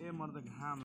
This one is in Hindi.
ए मर्द घाम